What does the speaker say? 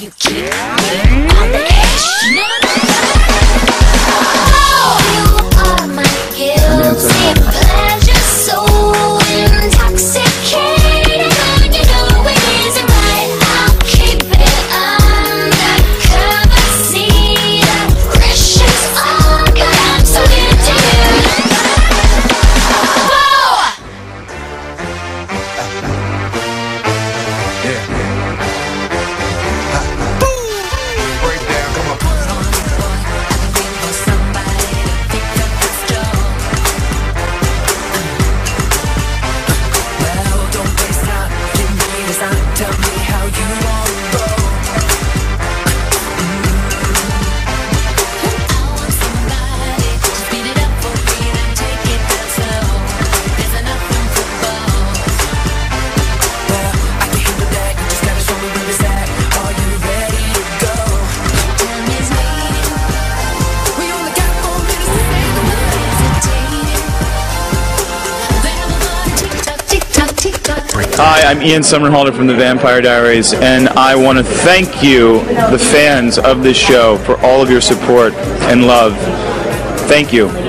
you keep me. Hi, I'm Ian Somerhalder from The Vampire Diaries, and I want to thank you, the fans of this show, for all of your support and love. Thank you.